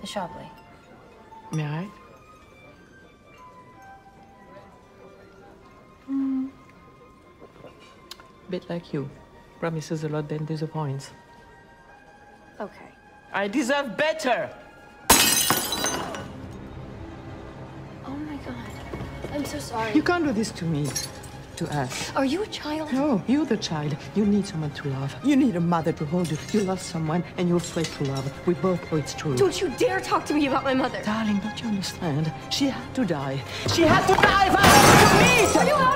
The Chablis. May I? Mm. Bit like you. Promises a lot, then disappoints. Okay. I deserve better! Oh my god. I'm so sorry. You can't do this to me. To us. Are you a child? No, you're the child. You need someone to love. You need a mother to hold you. You love someone and you're afraid to love. We both know it's true. Don't you dare talk to me about my mother. Darling, don't you understand? She had to die. She had to die for us to meet! Are you